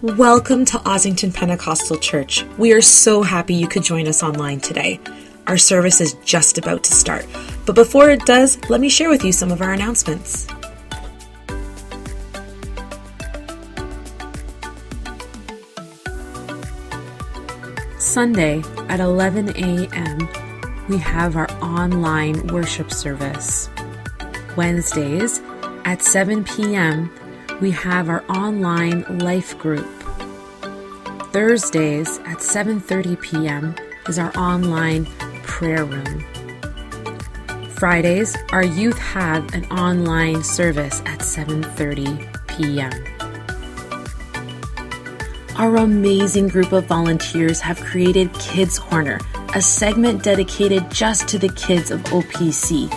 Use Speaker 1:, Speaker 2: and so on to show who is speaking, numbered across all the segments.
Speaker 1: Welcome to Ossington Pentecostal Church. We are so happy you could join us online today. Our service is just about to start, but before it does, let me share with you some of our announcements. Sunday at 11 a.m., we have our online worship service. Wednesdays at 7 p.m., we have our online life group. Thursdays at 7:30 p.m. is our online prayer room. Fridays, our youth have an online service at 7:30 p.m. Our amazing group of volunteers have created Kids Corner, a segment dedicated just to the kids of OPC.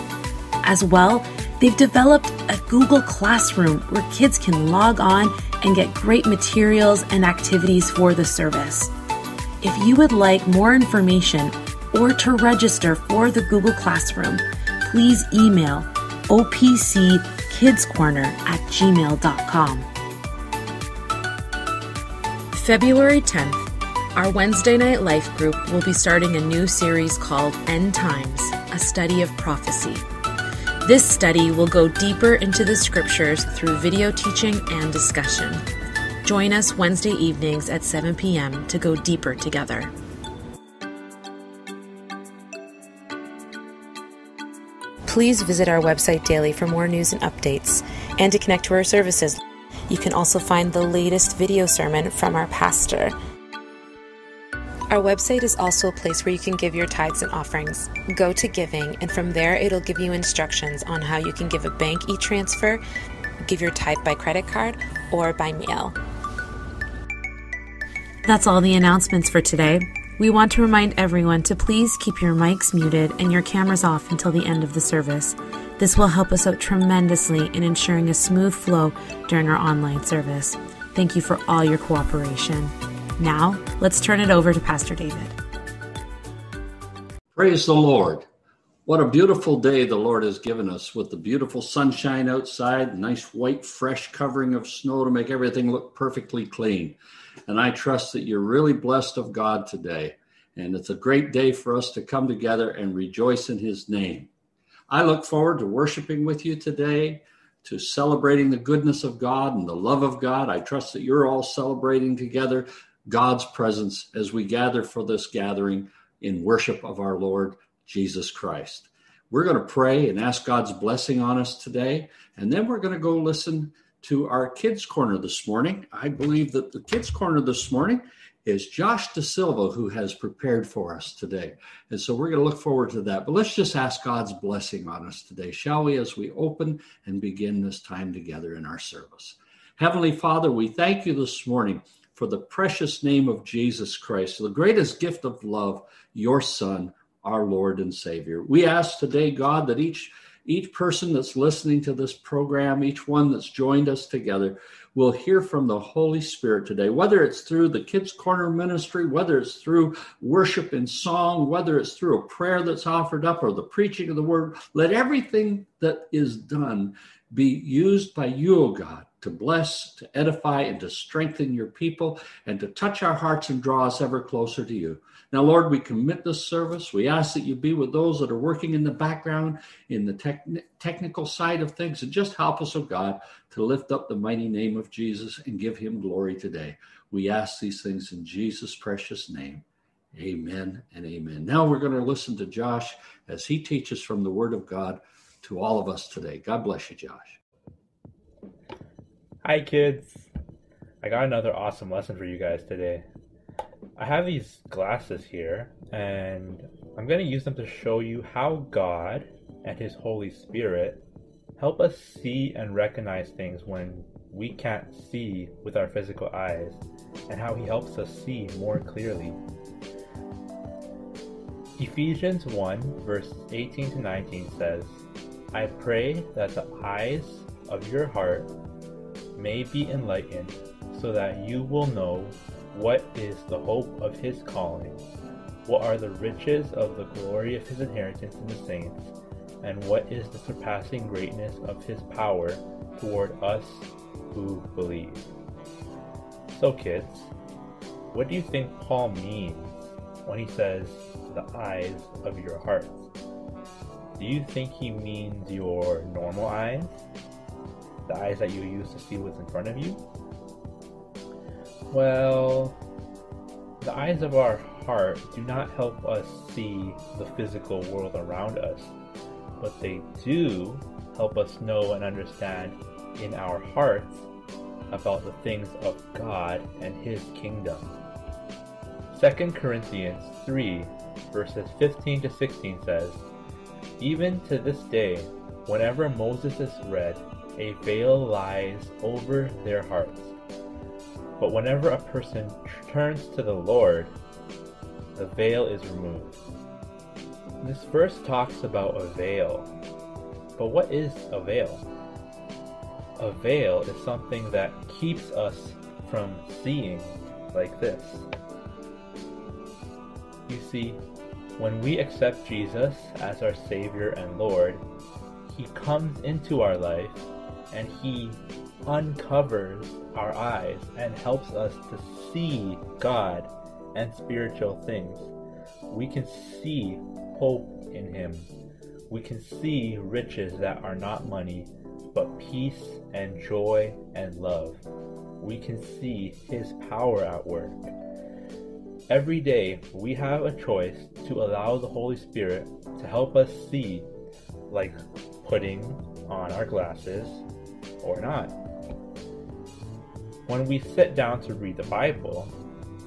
Speaker 1: As well, they've developed a Google Classroom where kids can log on and get great materials and activities for the service. If you would like more information or to register for the Google Classroom, please email opckidscorner at gmail.com. February 10th, our Wednesday Night Life group will be starting a new series called End Times, a study of prophecy. This study will go deeper into the scriptures through video teaching and discussion. Join us Wednesday evenings at 7 p.m. to go deeper together. Please visit our website daily for more news and updates and to connect to our services. You can also find the latest video sermon from our pastor. Our website is also a place where you can give your tithes and offerings. Go to giving, and from there, it'll give you instructions on how you can give a bank e transfer, give your tithe by credit card, or by mail. That's all the announcements for today. We want to remind everyone to please keep your mics muted and your cameras off until the end of the service. This will help us out tremendously in ensuring a smooth flow during our online service. Thank you for all your cooperation. Now, let's turn it over to Pastor David.
Speaker 2: Praise the Lord. What a beautiful day the Lord has given us with the beautiful sunshine outside, nice white, fresh covering of snow to make everything look perfectly clean. And I trust that you're really blessed of God today. And it's a great day for us to come together and rejoice in His name. I look forward to worshiping with you today, to celebrating the goodness of God and the love of God. I trust that you're all celebrating together God's presence as we gather for this gathering in worship of our Lord Jesus Christ. We're going to pray and ask God's blessing on us today, and then we're going to go listen to our Kids Corner this morning. I believe that the Kids Corner this morning is Josh De Silva, who has prepared for us today. And so we're going to look forward to that. But let's just ask God's blessing on us today, shall we, as we open and begin this time together in our service. Heavenly Father, we thank you this morning for the precious name of Jesus Christ, the greatest gift of love, your Son, our Lord and Savior. We ask today, God, that each each person that's listening to this program, each one that's joined us together, will hear from the Holy Spirit today, whether it's through the Kids Corner ministry, whether it's through worship and song, whether it's through a prayer that's offered up or the preaching of the word. Let everything that is done be used by you, O God, to bless, to edify, and to strengthen your people, and to touch our hearts and draw us ever closer to you. Now, Lord, we commit this service. We ask that you be with those that are working in the background, in the tech- technical side of things, and just help us, oh God, to lift up the mighty name of Jesus and give him glory today. We ask these things in Jesus' precious name. Amen and amen. Now we're going to listen to Josh as he teaches from the Word of God to all of us today. God bless you, Josh.
Speaker 3: Hi, kids. I got another awesome lesson for you guys today. I have these glasses here, and I'm going to use them to show you how God and His Holy Spirit help us see and recognize things when we can't see with our physical eyes, and how He helps us see more clearly. Ephesians 1, verse 18 to 19 says, I pray that the eyes of your heart may be enlightened, so that you will know what is the hope of his calling, what are the riches of the glory of his inheritance in the saints, and what is the surpassing greatness of his power toward us who believe. So, kids, what do you think Paul means when he says the eyes of your hearts? Do you think he means your normal eyes? The eyes that you use to see what's in front of you? Well, the eyes of our heart do not help us see the physical world around us, but they do help us know and understand in our hearts about the things of God and His kingdom. 2 Corinthians 3, verses 15 to 16 says, Even to this day, whenever Moses is read, a veil lies over their hearts. But whenever a person turns to the Lord, the veil is removed. This verse talks about a veil. But what is a veil? A veil is something that keeps us from seeing like this. You see, when we accept Jesus as our Savior and Lord, He comes into our life and He uncovers our eyes and helps us to see God and spiritual things. We can see hope in Him. We can see riches that are not money, but peace and joy and love. We can see His power at work. Every day, we have a choice to allow the Holy Spirit to help us see, like putting on our glasses or not. When we sit down to read the Bible,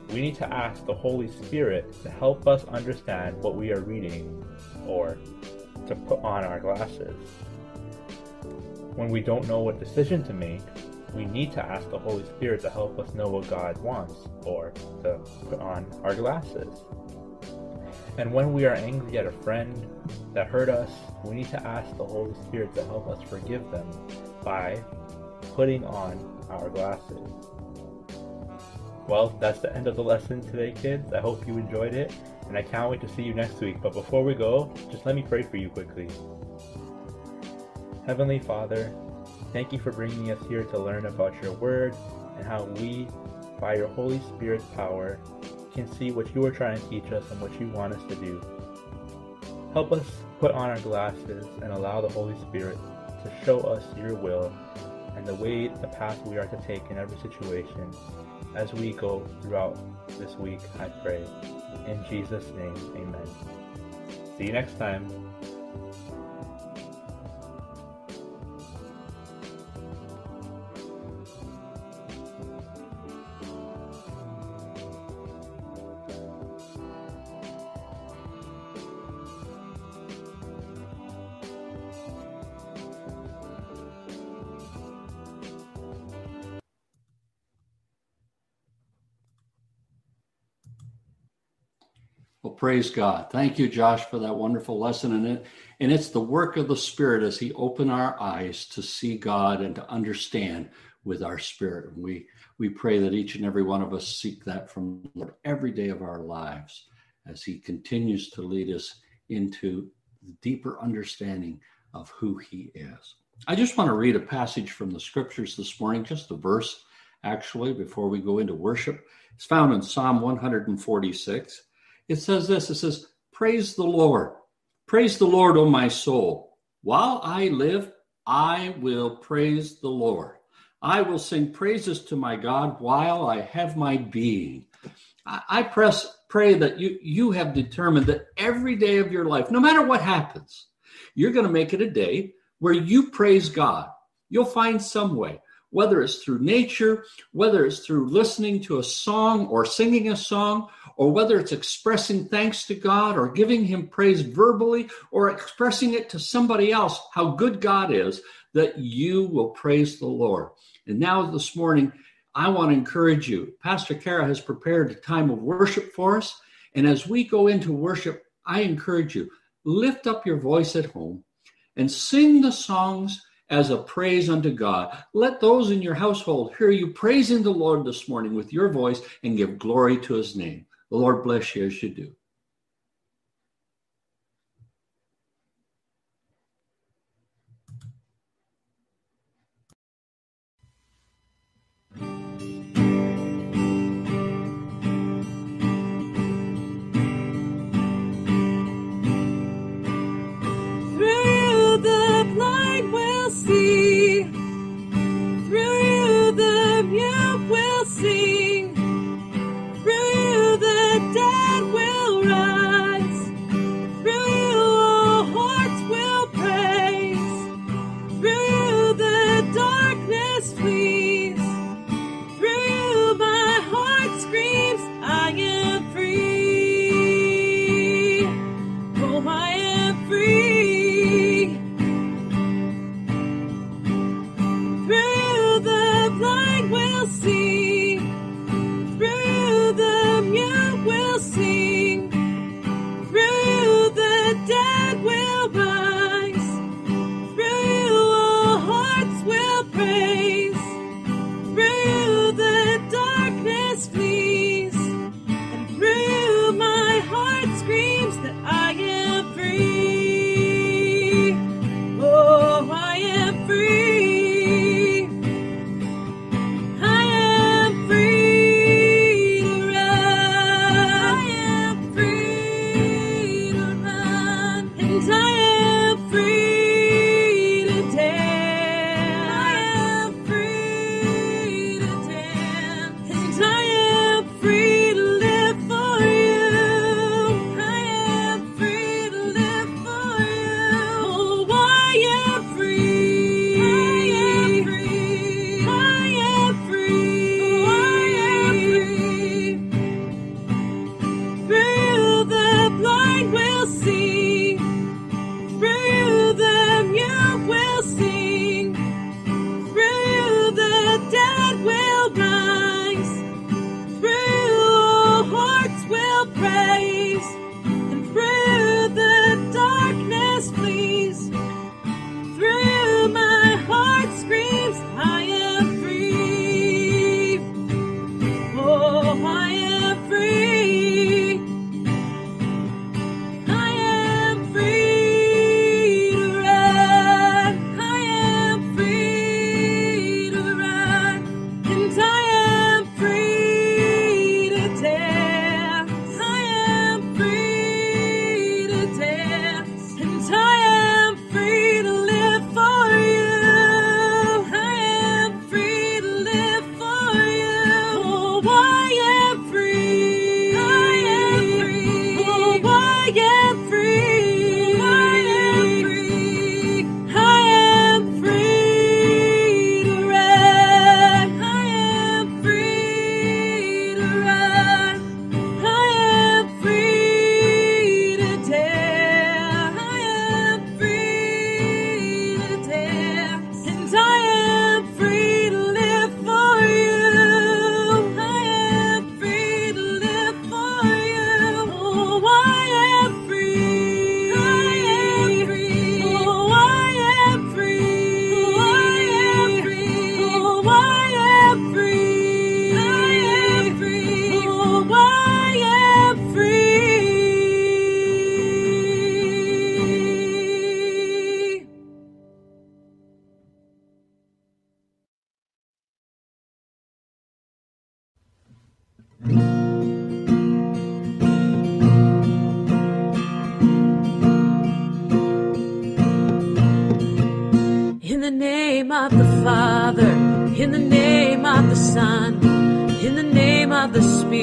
Speaker 3: we need to ask the Holy Spirit to help us understand what we are reading or to put on our glasses. When we don't know what decision to make, we need to ask the Holy Spirit to help us know what God wants or to put on our glasses. And when we are angry at a friend that hurt us, we need to ask the Holy Spirit to help us forgive them by putting on our glasses. Well, that's the end of the lesson today, kids. I hope you enjoyed it, and I can't wait to see you next week. But before we go, just let me pray for you quickly. Heavenly Father, thank you for bringing us here to learn about your word and how we, by your Holy Spirit's power, can see what you are trying to teach us and what you want us to do. Help us put on our glasses and allow the Holy Spirit to show us your will and the way, the path we are to take in every situation as we go throughout this week, I pray. In Jesus' name, amen. See you next time.
Speaker 2: Praise God. Thank you, Josh, for that wonderful lesson. And it and it's the work of the Spirit as He open our eyes to see God and to understand with our spirit. And we we pray that each and every one of us seek that from every day of our lives as He continues to lead us into the deeper understanding of who He is. I just want to read a passage from the scriptures this morning, just a verse actually, before we go into worship. It's found in Psalm 146 it says this it says, Praise the Lord. Praise the Lord, O my soul. While I live, I will praise the Lord. I will sing praises to my God while I have my being. I press, pray that you, you have determined that every day of your life, no matter what happens, you're going to make it a day where you praise God. You'll find some way whether it's through nature, whether it's through listening to a song or singing a song, or whether it's expressing thanks to God or giving Him praise verbally or expressing it to somebody else, how good God is, that you will praise the Lord. And now, this morning, I want to encourage you. Pastor Kara has prepared a time of worship for us. And as we go into worship, I encourage you lift up your voice at home and sing the songs as a praise unto God. Let those in your household hear you praising the Lord this morning with your voice and give glory to his name. The Lord bless you as you do.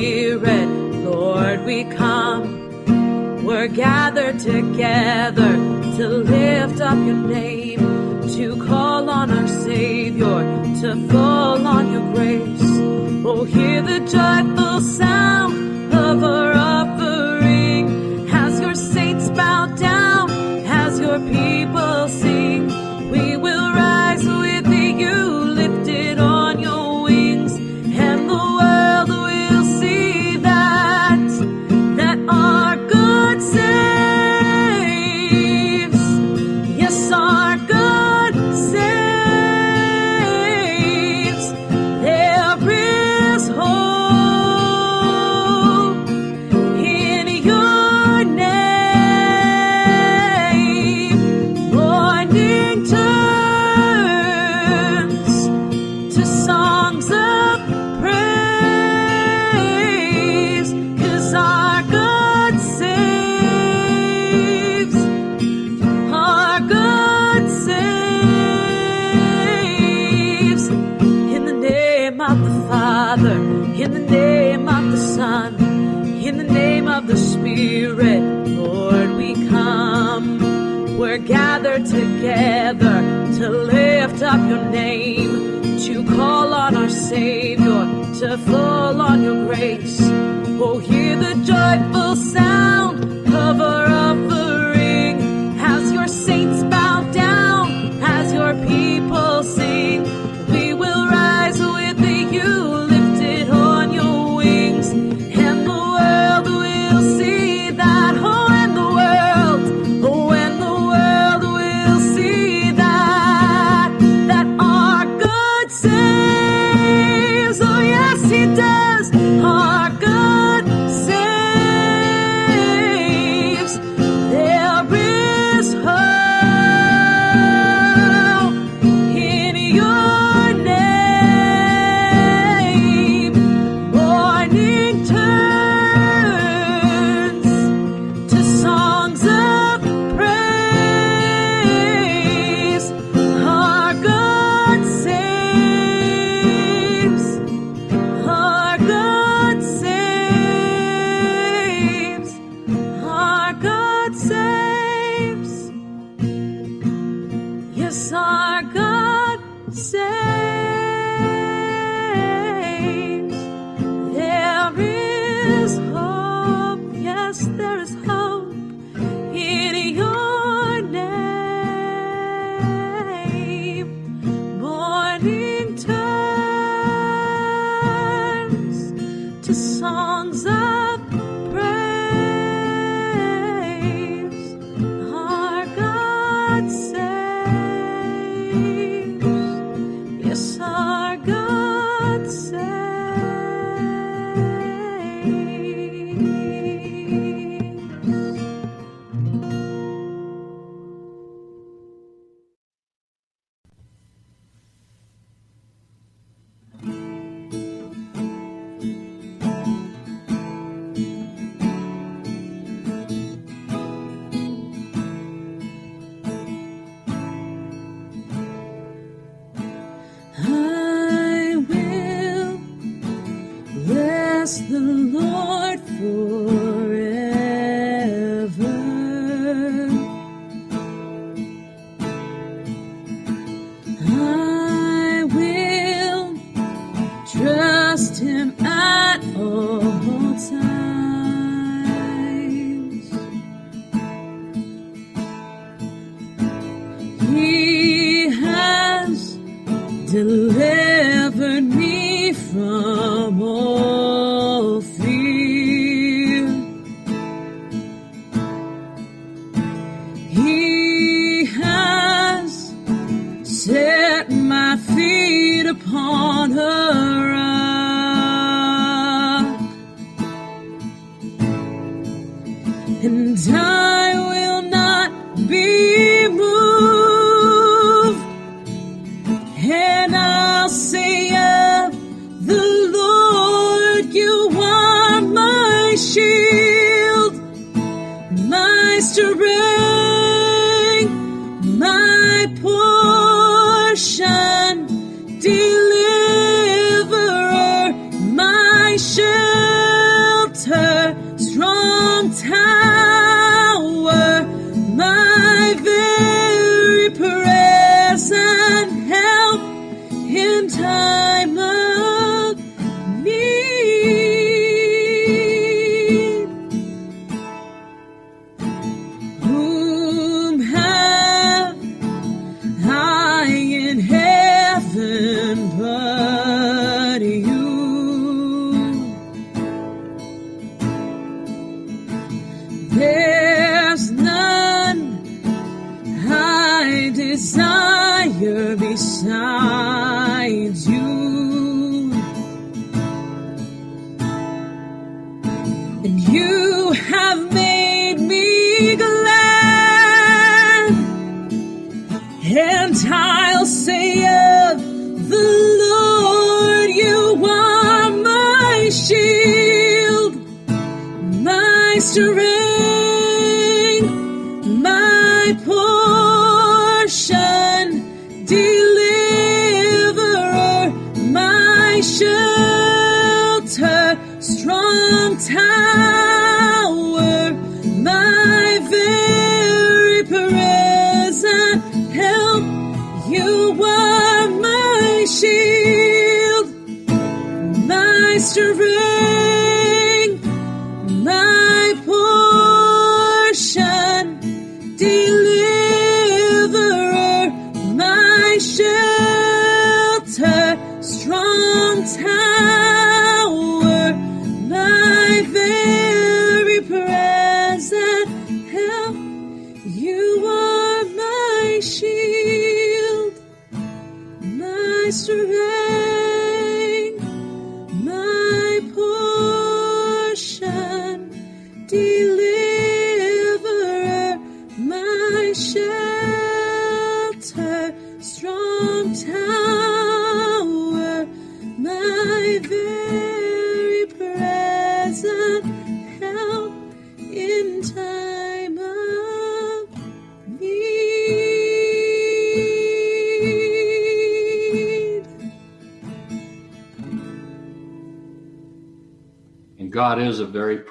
Speaker 4: Spirit, Lord, we come. We're gathered together to lift up your name, to call on our Savior, to fall on your grace. Oh, hear the joyful sound of our together to lift up your name, to call on our Savior, to fall on your grace. Oh, hear the
Speaker 2: joy.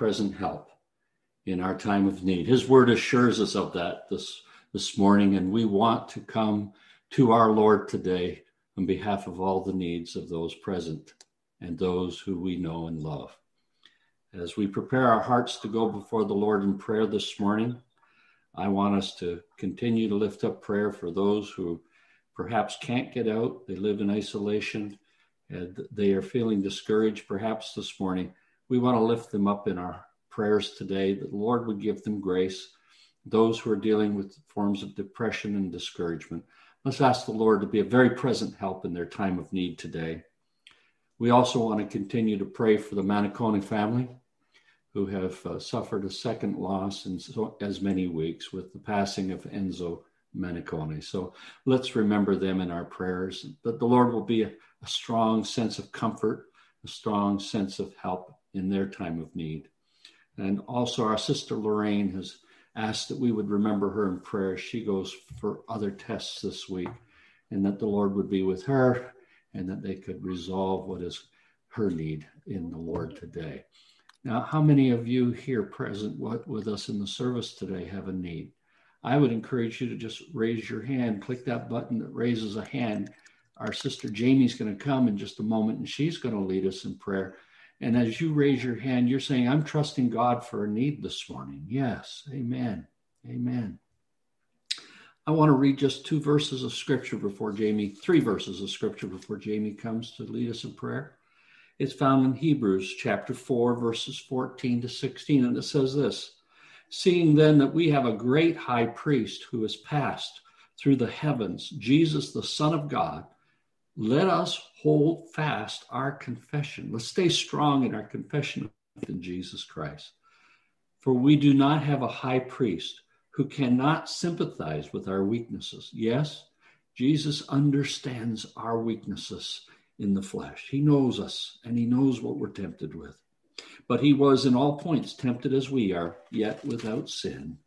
Speaker 2: Present help in our time of need. His word assures us of that this, this morning, and we want to come to our Lord today on behalf of all the needs of those present and those who we know and love. As we prepare our hearts to go before the Lord in prayer this morning, I want us to continue to lift up prayer for those who perhaps can't get out, they live in isolation, and they are feeling discouraged perhaps this morning we want to lift them up in our prayers today that the Lord would give them grace. Those who are dealing with forms of depression and discouragement, let's ask the Lord to be a very present help in their time of need today. We also want to continue to pray for the Manicone family who have uh, suffered a second loss in so, as many weeks with the passing of Enzo Manicone. So let's remember them in our prayers, that the Lord will be a, a strong sense of comfort, a strong sense of help in their time of need. And also, our sister Lorraine has asked that we would remember her in prayer. She goes for other tests this week, and that the Lord would be with her and that they could resolve what is her need in the Lord today. Now, how many of you here present with us in the service today have a need? I would encourage you to just raise your hand, click that button that raises a hand. Our sister Jamie's going to come in just a moment and she's going to lead us in prayer. And as you raise your hand, you're saying, I'm trusting God for a need this morning. Yes. Amen. Amen. I want to read just two verses of scripture before Jamie, three verses of scripture before Jamie comes to lead us in prayer. It's found in Hebrews chapter 4, verses 14 to 16. And it says this Seeing then that we have a great high priest who has passed through the heavens, Jesus, the Son of God, let us hold fast our confession. Let's stay strong in our confession in Jesus Christ. For we do not have a high priest who cannot sympathize with our weaknesses. Yes, Jesus understands our weaknesses in the flesh. He knows us and he knows what we're tempted with. But he was in all points tempted as we are, yet without sin.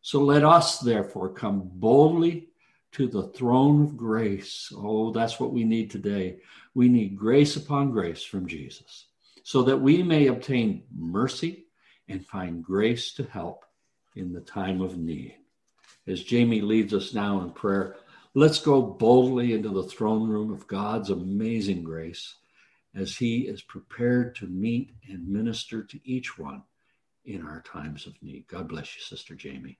Speaker 2: So let us therefore come boldly to the throne of grace. Oh, that's what we need today. We need grace upon grace from Jesus so that we may obtain mercy and find grace to help in the time of need. As Jamie leads us now in prayer, let's go boldly into the throne room of God's amazing grace as He is prepared to meet and minister to each one in our times of need. God bless you, Sister Jamie.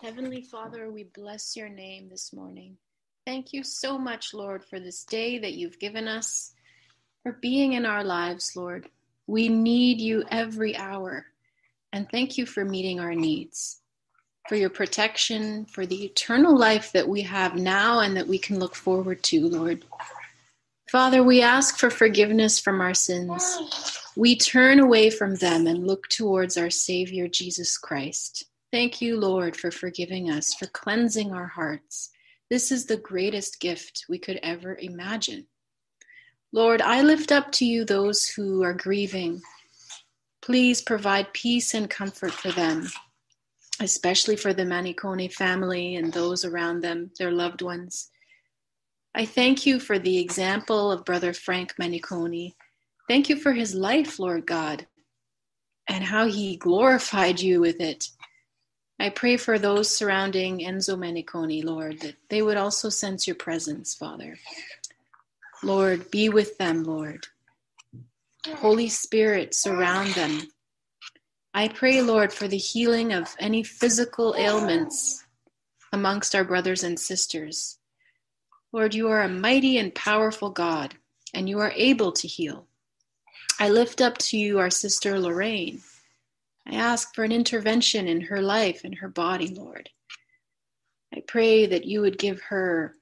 Speaker 5: Heavenly Father, we bless your name this morning. Thank you so much, Lord, for this day that you've given us, for being in our lives, Lord. We need you every hour. And thank you for meeting our needs, for your protection, for the eternal life that we have now and that we can look forward to, Lord. Father, we ask for forgiveness from our sins. We turn away from them and look towards our Savior, Jesus Christ. Thank you, Lord, for forgiving us, for cleansing our hearts. This is the greatest gift we could ever imagine. Lord, I lift up to you those who are grieving. Please provide peace and comfort for them, especially for the Manicone family and those around them, their loved ones. I thank you for the example of Brother Frank Manicone. Thank you for his life, Lord God, and how he glorified you with it. I pray for those surrounding Enzo Manicone, Lord, that they would also sense your presence, Father. Lord, be with them, Lord. Holy Spirit, surround them. I pray, Lord, for the healing of any physical ailments amongst our brothers and sisters. Lord, you are a mighty and powerful God, and you are able to heal. I lift up to you our sister Lorraine. I ask for an intervention in her life and her body, Lord. I pray that you would give her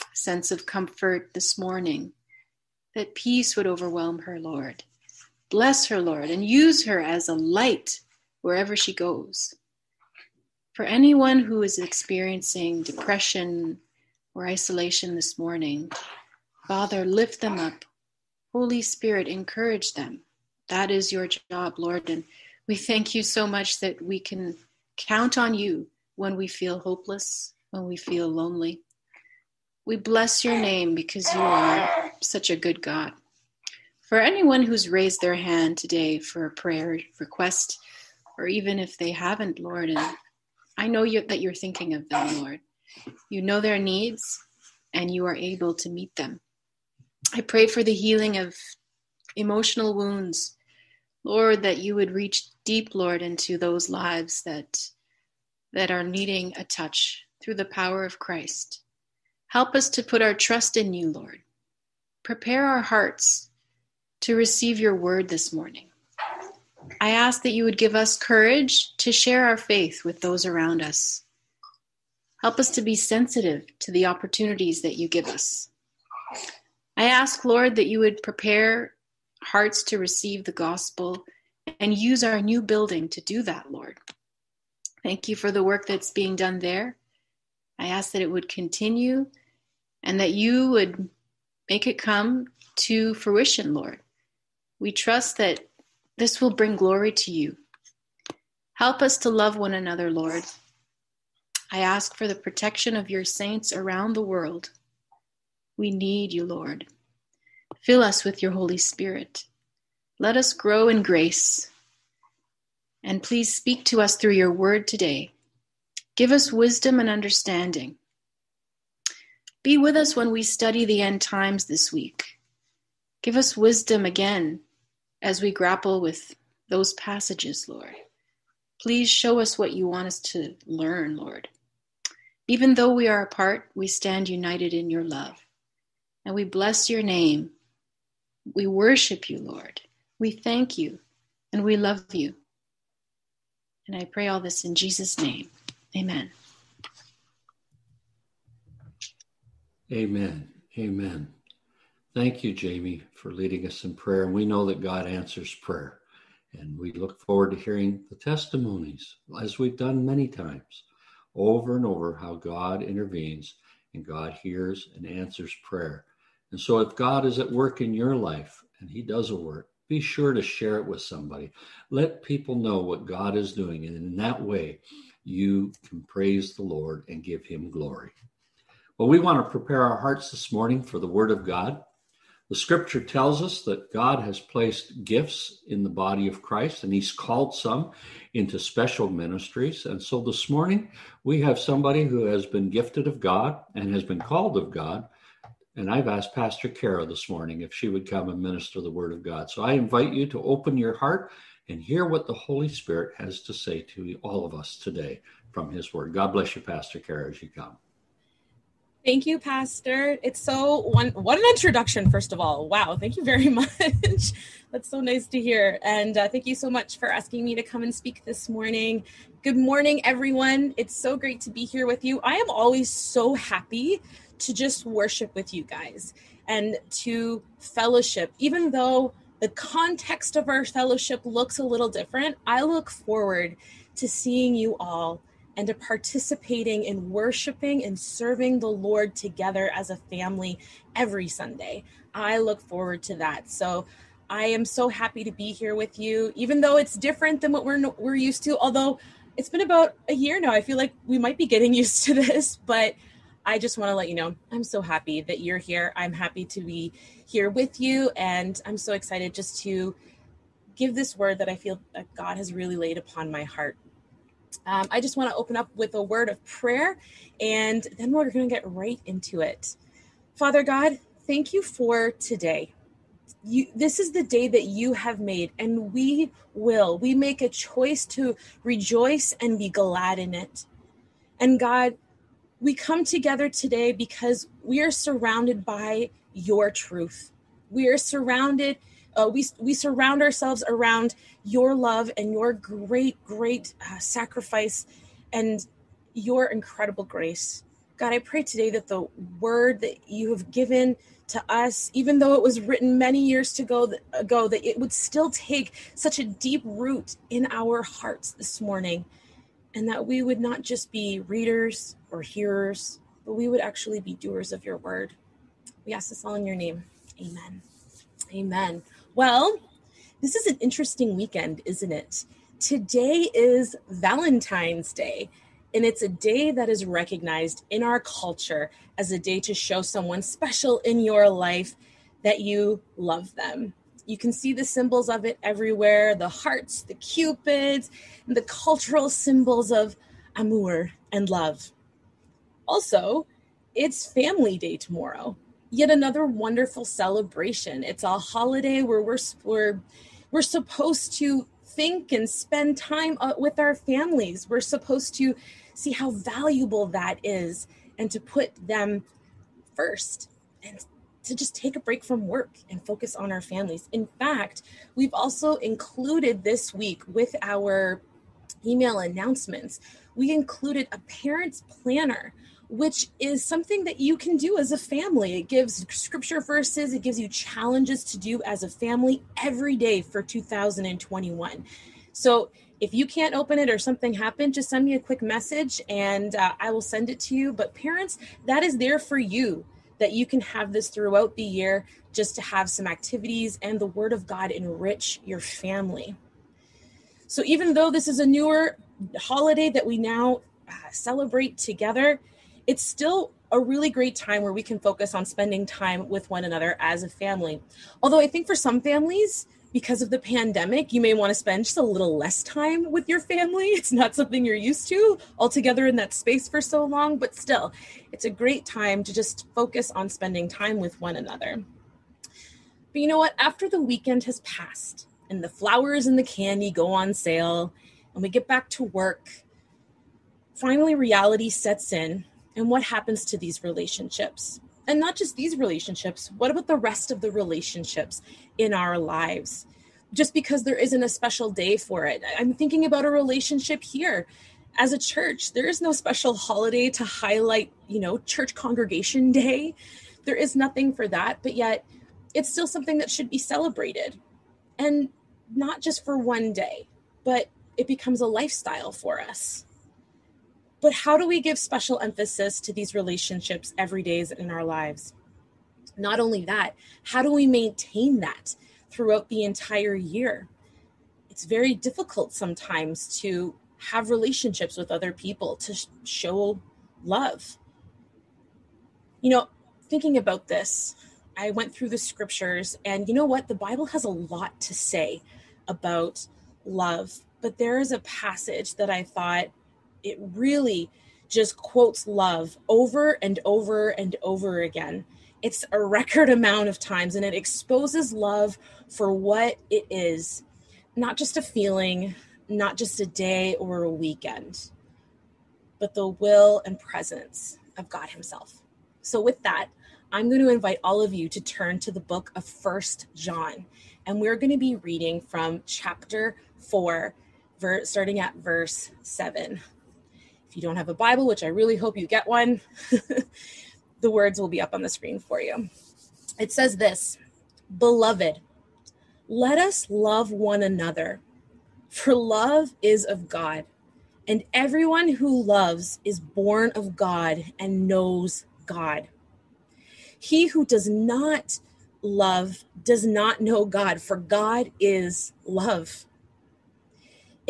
Speaker 5: a sense of comfort this morning, that peace would overwhelm her, Lord. Bless her, Lord, and use her as a light wherever she goes. For anyone who is experiencing depression or isolation this morning, Father, lift them up. Holy Spirit, encourage them. That is your job, Lord, and we thank you so much that we can count on you when we feel hopeless, when we feel lonely. We bless your name because you are such a good God. For anyone who's raised their hand today for a prayer request, or even if they haven't, Lord, and I know you, that you're thinking of them, Lord. You know their needs and you are able to meet them. I pray for the healing of emotional wounds, Lord, that you would reach deep, Lord, into those lives that that are needing a touch through the power of Christ. Help us to put our trust in you, Lord. Prepare our hearts to receive your word this morning. I ask that you would give us courage to share our faith with those around us. Help us to be sensitive to the opportunities that you give us. I ask, Lord, that you would prepare hearts to receive the gospel and use our new building to do that, Lord. Thank you for the work that's being done there. I ask that it would continue and that you would make it come to fruition, Lord. We trust that this will bring glory to you. Help us to love one another, Lord. I ask for the protection of your saints around the world. We need you, Lord. Fill us with your Holy Spirit. Let us grow in grace. And please speak to us through your word today. Give us wisdom and understanding. Be with us when we study the end times this week. Give us wisdom again as we grapple with those passages, Lord. Please show us what you want us to learn, Lord. Even though we are apart, we stand united in your love. And we bless your name. We worship you, Lord. We thank you and we love you. And I pray all this in Jesus' name. Amen.
Speaker 2: Amen. Amen. Thank you, Jamie, for leading us in prayer. And we know that God answers prayer. And we look forward to hearing the testimonies, as we've done many times, over and over, how God intervenes and God hears and answers prayer. And so, if God is at work in your life, and He does a work, be sure to share it with somebody. Let people know what God is doing. And in that way, you can praise the Lord and give him glory. Well, we want to prepare our hearts this morning for the Word of God. The scripture tells us that God has placed gifts in the body of Christ and he's called some into special ministries. And so this morning we have somebody who has been gifted of God and has been called of God. And I've asked Pastor Kara this morning if she would come and minister the word of God. So I invite you to open your heart and hear what the Holy Spirit has to say to all of us today from his word. God bless you, Pastor Kara, as you come.
Speaker 1: Thank you, Pastor. It's so one what an introduction, first of all. Wow, thank you very much. That's so nice to hear. And uh, thank you so much for asking me to come and speak this morning. Good morning, everyone. It's so great to be here with you. I am always so happy to just worship with you guys and to fellowship, even though the context of our fellowship looks a little different. I look forward to seeing you all and to participating in worshiping and serving the Lord together as a family every Sunday. I look forward to that. So I am so happy to be here with you, even though it's different than what we're we're used to. Although it's been about a year now, I feel like we might be getting used to this, but I just want to let you know I'm so happy that you're here. I'm happy to be here with you, and I'm so excited just to give this word that I feel that God has really laid upon my heart um, I just want to open up with a word of prayer and then we're going to get right into it. Father God, thank you for today. You, this is the day that you have made, and we will. We make a choice to rejoice and be glad in it. And God, we come together today because we are surrounded by your truth. We are surrounded uh, we we surround ourselves around your love and your great great uh, sacrifice and your incredible grace god i pray today that the word that you have given to us even though it was written many years ago ago that it would still take such a deep root in our hearts this morning and that we would not just be readers or hearers but we would actually be doers of your word we ask this all in your name amen amen well, this is an interesting weekend, isn't it? Today is Valentine's Day, and it's a day that is recognized in our culture as a day to show someone special in your life that you love them. You can see the symbols of it everywhere the hearts, the cupids, and the cultural symbols of amour and love. Also, it's Family Day tomorrow yet another wonderful celebration. It's a holiday where we're we're we're supposed to think and spend time uh, with our families. We're supposed to see how valuable that is and to put them first and to just take a break from work and focus on our families. In fact, we've also included this week with our email announcements, we included a parent's planner which is something that you can do as a family. It gives scripture verses, it gives you challenges to do as a family every day for 2021. So if you can't open it or something happened, just send me a quick message and uh, I will send it to you. But parents, that is there for you that you can have this throughout the year just to have some activities and the word of God enrich your family. So even though this is a newer holiday that we now uh, celebrate together, it's still a really great time where we can focus on spending time with one another as a family. Although I think for some families, because of the pandemic, you may want to spend just a little less time with your family. It's not something you're used to altogether in that space for so long, but still, it's a great time to just focus on spending time with one another. But you know what? After the weekend has passed and the flowers and the candy go on sale and we get back to work, finally reality sets in and what happens to these relationships and not just these relationships what about the rest of the relationships in our lives? Just because there isn't a special day for it. I'm thinking about a relationship here. As a church there is no special holiday to highlight you know church congregation day. There is nothing for that but yet it's still something that should be celebrated. And not just for one day but it becomes a lifestyle for us but how do we give special emphasis to these relationships every day in our lives? Not only that, how do we maintain that throughout the entire year. It's very difficult sometimes to have relationships with other people, to show love. You know, thinking about this, I went through the scriptures, and you know what? The Bible has a lot to say about love, but there is a passage that I thought it really just quotes love over and over and over again. It's a record amount of times, and it exposes love for what it is not just a feeling, not just a day or a weekend, but the will and presence of God Himself. So, with that, I'm going to invite all of you to turn to the book of First John, and we're going to be reading from chapter 4, starting at verse 7. If you don't have a Bible, which I really hope you get one, the words will be up on the screen for you. It says this Beloved, let us love one another, for love is of God, and everyone who loves is born of God and knows God. He who does not love does not know God, for God is love.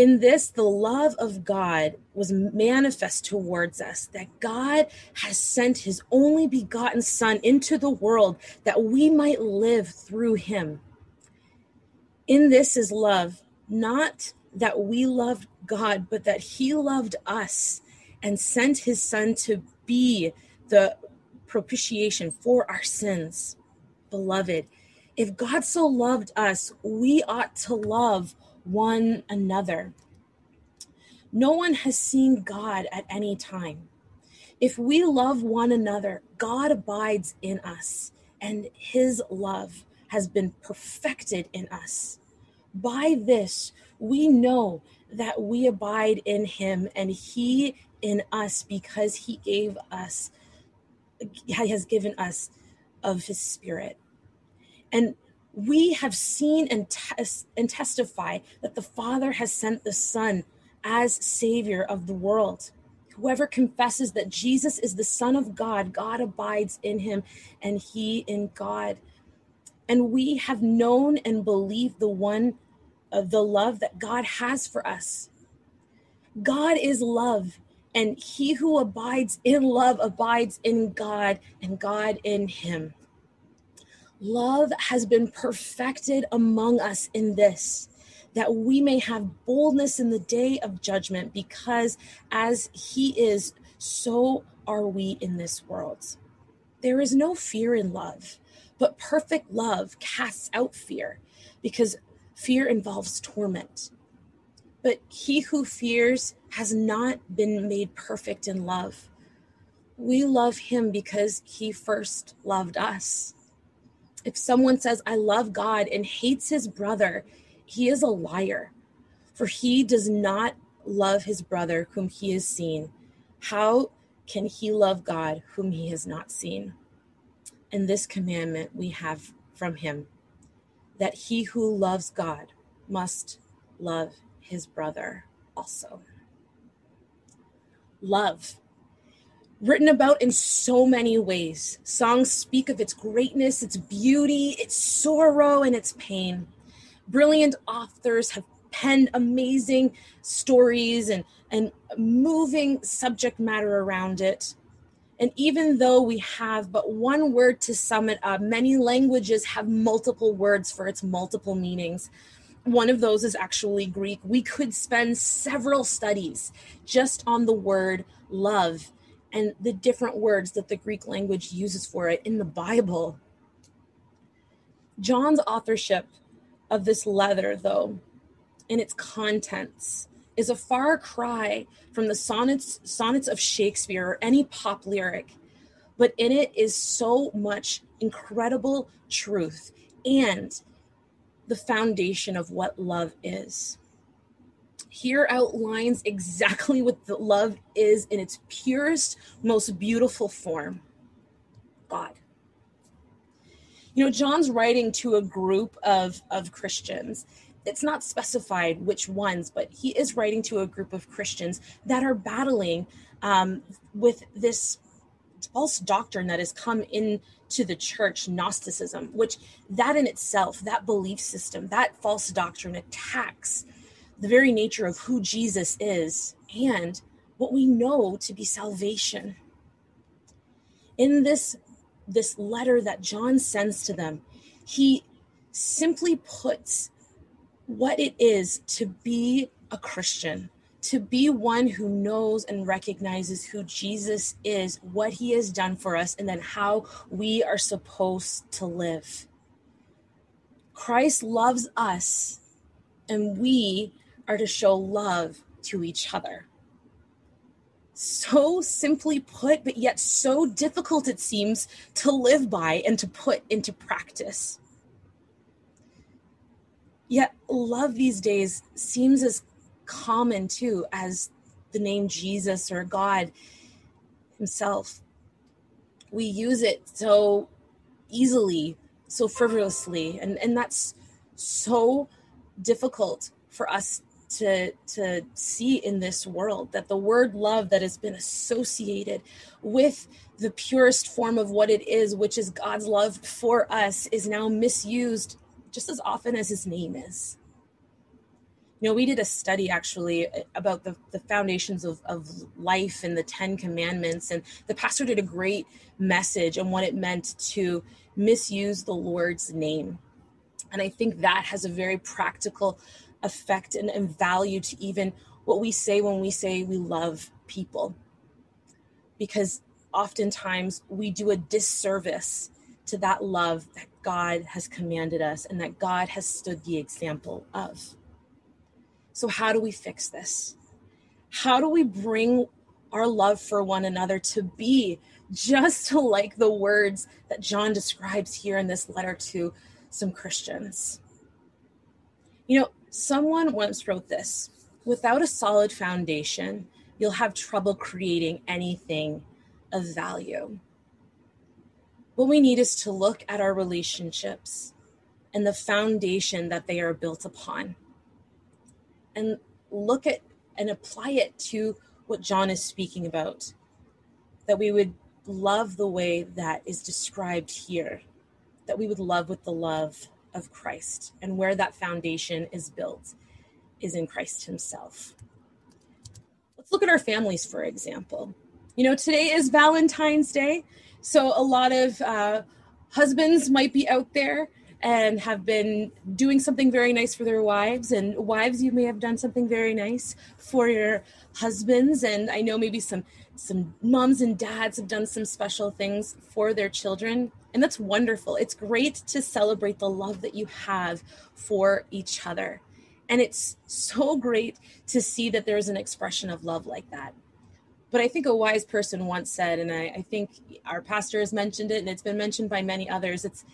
Speaker 1: In this, the love of God was manifest towards us that God has sent his only begotten Son into the world that we might live through him. In this is love, not that we loved God, but that he loved us and sent his Son to be the propitiation for our sins. Beloved, if God so loved us, we ought to love one another. No one has seen God at any time. If we love one another, God abides in us, and his love has been perfected in us. By this, we know that we abide in him and he in us because he gave us, he has given us of his spirit. And we have seen and, tes- and testify that the Father has sent the Son as Savior of the world. Whoever confesses that Jesus is the Son of God, God abides in him and he in God. And we have known and believed the one of the love that God has for us. God is love, and he who abides in love abides in God, and God in him. Love has been perfected among us in this, that we may have boldness in the day of judgment, because as He is, so are we in this world. There is no fear in love, but perfect love casts out fear, because fear involves torment. But he who fears has not been made perfect in love. We love him because he first loved us if someone says, I love God and hates his brother, he is a liar. For he does not love his brother whom he has seen. How can he love God whom he has not seen? And this commandment we have from him that he who loves God must love his brother also. Love written about in so many ways. Songs speak of its greatness, its beauty, its sorrow, and its pain. Brilliant authors have penned amazing stories and, and moving subject matter around it. And even though we have but one word to sum it up, many languages have multiple words for its multiple meanings. One of those is actually Greek. We could spend several studies just on the word love and the different words that the Greek language uses for it in the Bible. John's authorship of this letter, though, and its contents, is a far cry from the sonnets, sonnets of Shakespeare or any pop lyric, but in it is so much incredible truth and the foundation of what love is here outlines exactly what the love is in its purest, most beautiful form God. You know, John's writing to a group of, of Christians. It's not specified which ones, but he is writing to a group of Christians that are battling um, with this false doctrine that has come into the church Gnosticism, which that in itself, that belief system, that false doctrine attacks the very nature of who Jesus is and what we know to be salvation. In this this letter that John sends to them, he simply puts what it is to be a Christian, to be one who knows and recognizes who Jesus is, what he has done for us, and then how we are supposed to live. Christ loves us, and we are to show love to each other. So simply put, but yet so difficult it seems to live by and to put into practice. Yet, love these days seems as common too as the name Jesus or God Himself. We use it so easily, so frivolously, and, and that's so difficult for us to to see in this world that the word love that has been associated with the purest form of what it is which is God's love for us is now misused just as often as his name is. You know, we did a study actually about the, the foundations of, of life and the Ten Commandments, and the pastor did a great message on what it meant to misuse the Lord's name. And I think that has a very practical effect and, and value to even what we say when we say we love people. Because oftentimes we do a disservice to that love that God has commanded us and that God has stood the example of. So, how do we fix this? How do we bring our love for one another to be just like the words that John describes here in this letter to some Christians? You know, someone once wrote this without a solid foundation, you'll have trouble creating anything of value. What we need is to look at our relationships and the foundation that they are built upon and look at and apply it to what John is speaking about. That we would love the way that is described here, that we would love with the love of Christ. And where that foundation is built is in Christ Himself. Let's look at our families, for example. You know, today is Valentine's Day. So a lot of uh, husbands might be out there and have been doing something very nice for their wives and wives you may have done something very nice for your husbands and i know maybe some some moms and dads have done some special things for their children and that's wonderful it's great to celebrate the love that you have for each other and it's so great to see that there's an expression of love like that but I think a wise person once said, and I, I, think our pastor has mentioned it, and it's been mentioned by many others. It's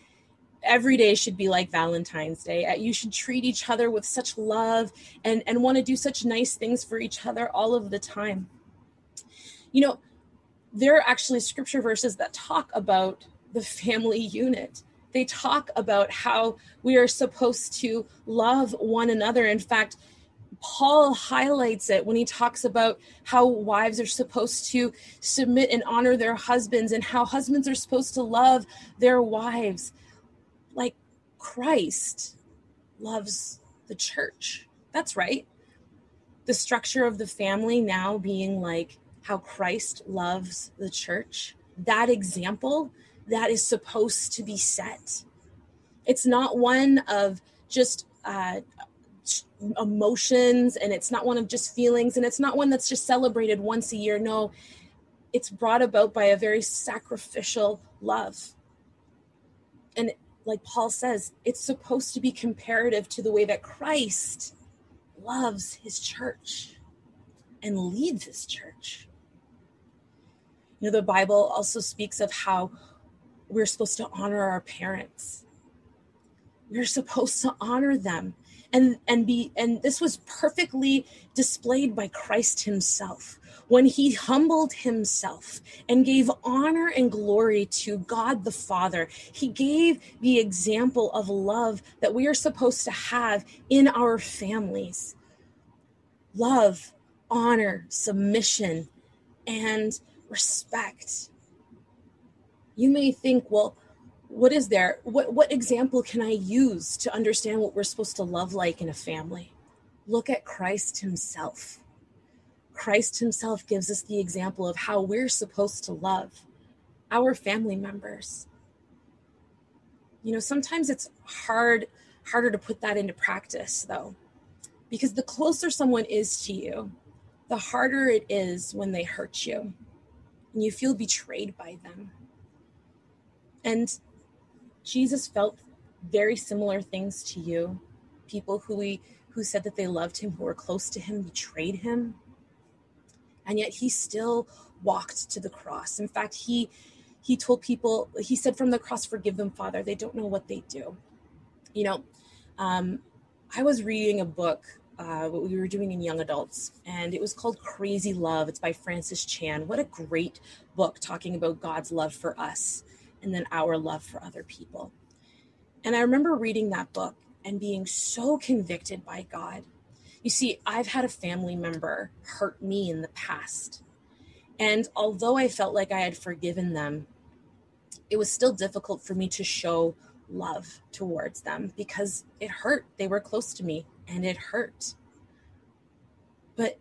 Speaker 1: every day should be like Valentine's Day. Uh, you should treat each other with such love and and want to do such nice things for each other all of the time. You know, there are actually scripture verses that talk about the family unit. They talk about how we are supposed to love one another. In fact, Paul highlights it when he talks about how wives are supposed to submit and honor their husbands and how husbands are supposed to love their wives like Christ loves the church. That's right. The structure of the family now being like how Christ loves the church. That example that is supposed to be set. It's not one of just uh, emotions and it's not one of just feelings and it's not one that's just celebrated once a year. No, it's brought about by a very sacrificial love. And like Paul says, it's supposed to be comparative to the way that Christ loves his church and leads his church. You know, the Bible also speaks of how we're supposed to honor our parents. We're supposed to honor them and and be and this was perfectly displayed by Christ himself when he humbled himself and gave honor and glory to God the Father. He gave the example of love that we are supposed to have in our families. Love, honor, submission, and respect. You may think, well, what is there? What what example can I use to understand what we're supposed to love like in a family? Look at Christ himself. Christ himself gives us the example of how we're supposed to love our family members. You know, sometimes it's hard harder to put that into practice though. Because the closer someone is to you, the harder it is when they hurt you and you feel betrayed by them. And Jesus felt very similar things to you. People who we who said that they loved him, who were close to him, betrayed him. And yet he still walked to the cross. In fact, he he told people, he said from the cross, forgive them, Father. They don't know what they do. You know, um, I was reading a book uh, what we were doing in young adults, and it was called Crazy Love. It's by Francis Chan. What a great book talking about God's love for us and then our love for other people. And I remember reading that book and being so convicted by God. You see, I've had a family member hurt me in the past. And although I felt like I had forgiven them, it was still difficult for me to show love towards them because it hurt. They were close to me and it hurt. But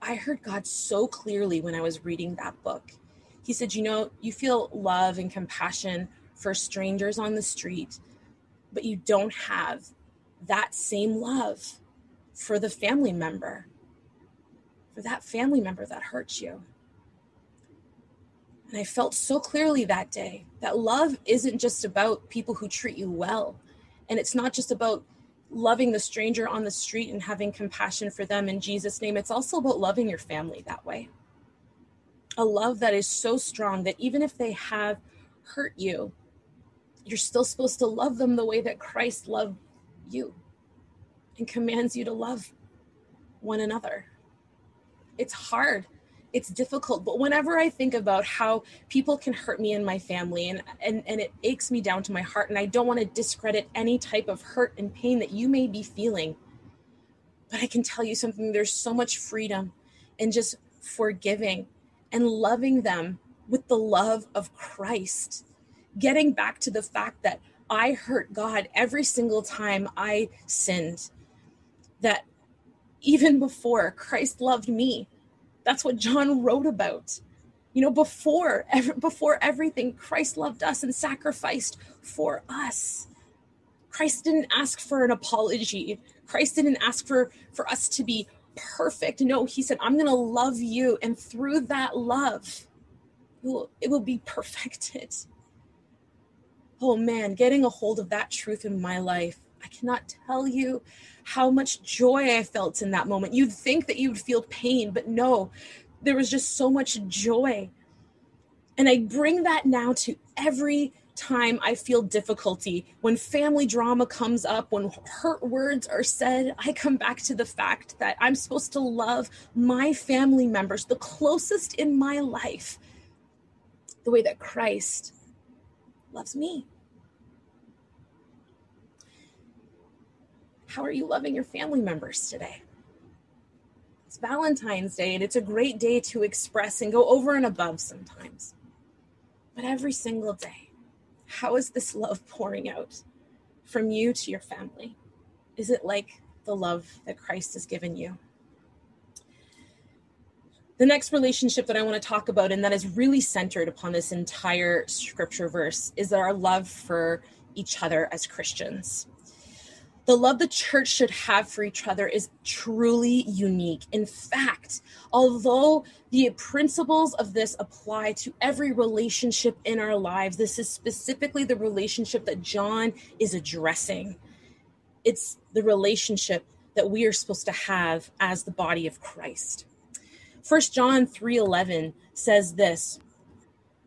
Speaker 1: I heard God so clearly when I was reading that book. He said, You know, you feel love and compassion for strangers on the street, but you don't have that same love for the family member, for that family member that hurts you. And I felt so clearly that day that love isn't just about people who treat you well. And it's not just about loving the stranger on the street and having compassion for them in Jesus' name. It's also about loving your family that way. A love that is so strong that even if they have hurt you, you're still supposed to love them the way that Christ loved you and commands you to love one another. It's hard it's difficult but whenever i think about how people can hurt me and my family and and, and it aches me down to my heart and i don't want to discredit any type of hurt and pain that you may be feeling but i can tell you something there's so much freedom in just forgiving and loving them with the love of christ getting back to the fact that i hurt god every single time i sinned that even before christ loved me that's what John wrote about. You know, before before everything, Christ loved us and sacrificed for us. Christ didn't ask for an apology. Christ didn't ask for for us to be perfect. No, he said, "I'm going to love you, and through that love, it will, it will be perfected." Oh man, getting a hold of that truth in my life, I cannot tell you how much joy I felt in that moment. You'd think that you'd feel pain, but no, there was just so much joy. And I bring that now to every time I feel difficulty. When family drama comes up, when hurt words are said, I come back to the fact that I'm supposed to love my family members, the closest in my life, the way that Christ loves me. How are you loving your family members today? It's Valentine's Day, and it's a great day to express and go over and above sometimes. But every single day, how is this love pouring out from you to your family? Is it like the love that Christ has given you? The next relationship that I want to talk about, and that is really centered upon this entire scripture verse, is our love for each other as Christians. The love the church should have for each other is truly unique. In fact, although the principles of this apply to every relationship in our lives, this is specifically the relationship that John is addressing. It's the relationship that we are supposed to have as the body of Christ. First John 3:11 says this,